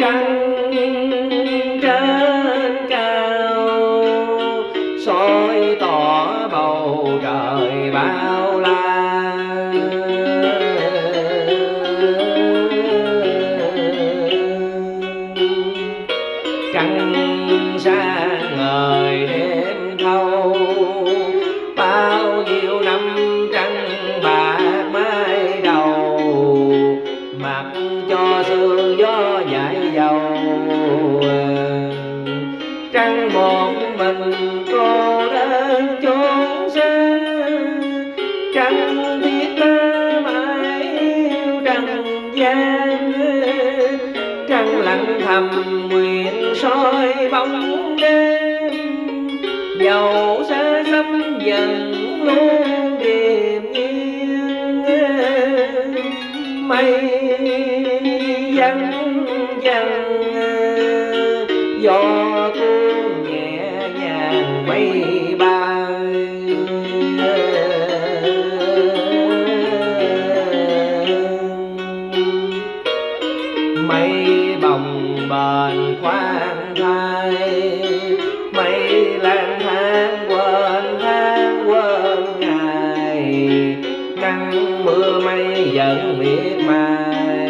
Trăng trên cao, soi tỏ bầu trời bao la. Trăng xa người em thâu, bao nhiêu năm trăng bạc mái đầu, mặc cho sương gió dại trăng gian trăng lặng thầm nguyện soi bóng đêm. Dầu xa xăm dần luôn điềm yên, mây dần dần gió cuốn nhẹ nhàng mây bay bền khoan thai. Mây lang thang quên tháng quên ngày. Nắng mưa mây vẫn miệt mài.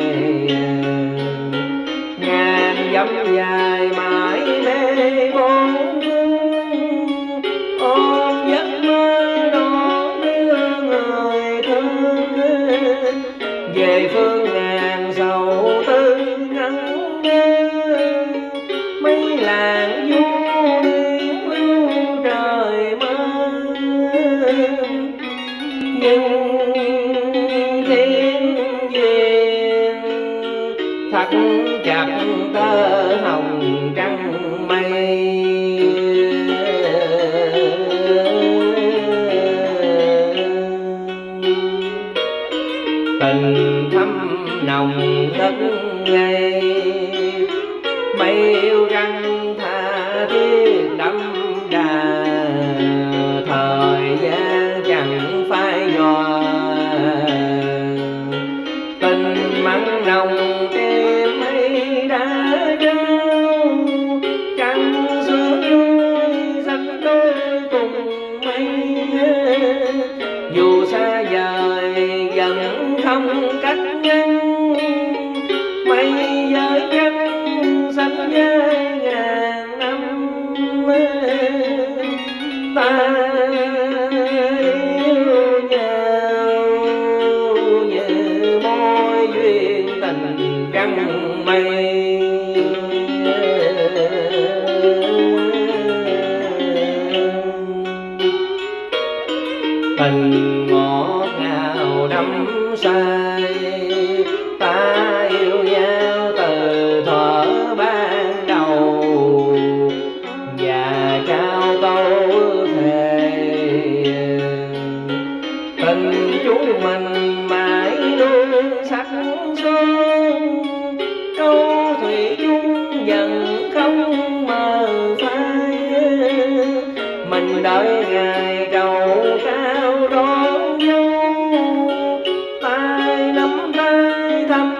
Ngàn dặm dài mãi mê bốn phương ôm giấc mơ đó đưa người thương. Về phương ngàn sầu chặt tơ hồng trăng mây. Tình thâm nồng ngất ngây mây yêu răng tha thiết đắm đà. Thời gian chẳng phai nhòa. Tình mặn nồng em không cách mây giới chân sanh với ngàn năm ta yêu nhau như mối duyên tình trăng mây. Tình ngọt ngào đắm sai. Ta yêu nhau từ thuở ban đầu. Và trao câu thề. Tình chúng mình mãi luôn sắc son câu thủy chung dần không mờ phai. Mình đợi ngày যেতাম